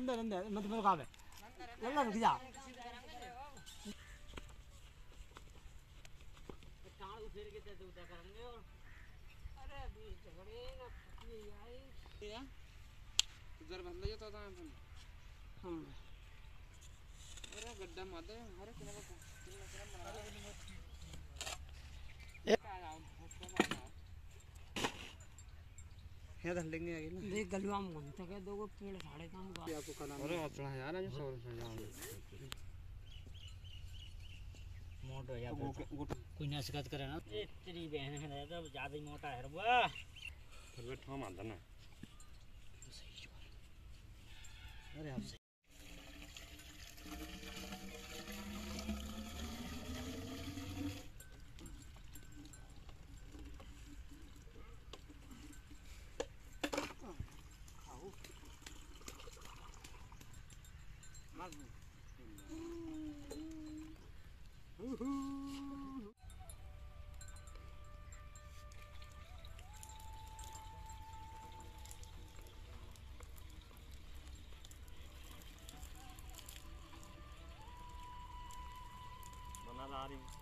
अंदर अंदर मत मेरे है लल्ला रुक जा टांग के उठा करेंगे और अरे अभी झगड़े ना फटी आई उधर बंद जो तो था अपन हम अरे गड्ढा मारते हैं हरे किला का किला किला मारा ये धर लेंगे आगे ना। देख गलवा में घूमते क्या? दो पेड़ साढ़े काम का। आपको का नाम अरे अपना यार आज सौ रुपए जाओगे मोटो या तो कोई ना शिकायत करे ना? तेरी बहन है तो ज़्यादा ही मोटा है रे फिर बैठो मान देना अरे आप बना ला रही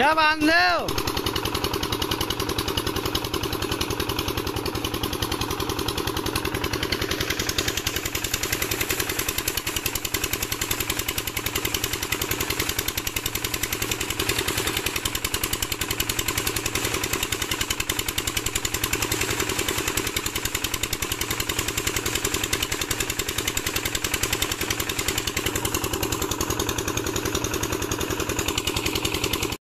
जा बाँध दो